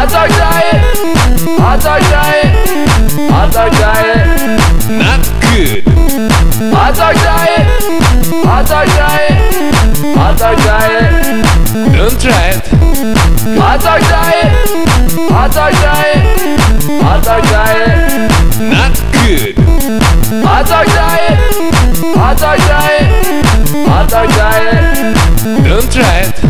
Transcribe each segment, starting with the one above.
Hot dog diet. Hot dog diet. Hot dog diet. Not good. Hot dog diet. Hot dog diet. Hot dog diet. Don't try it. Hot dog diet. Hot dog diet. Hot dog diet. Not good. Hot dog diet. Hot dog diet. Hot dog diet. Don't try it.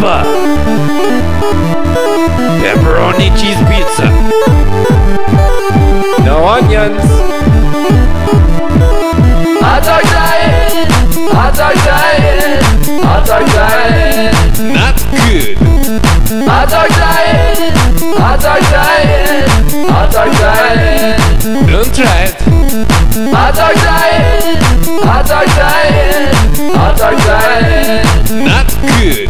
Cheetoppa. Pepperoni cheese pizza. No onions. Hot dog diet. Hot dog diet. Hot dog diet. Not good. Hot dog diet. Hot dog diet. Good.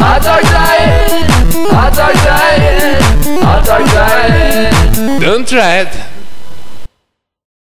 Hot dog diet. Hot dog diet. Hot dog diet. Don't try it.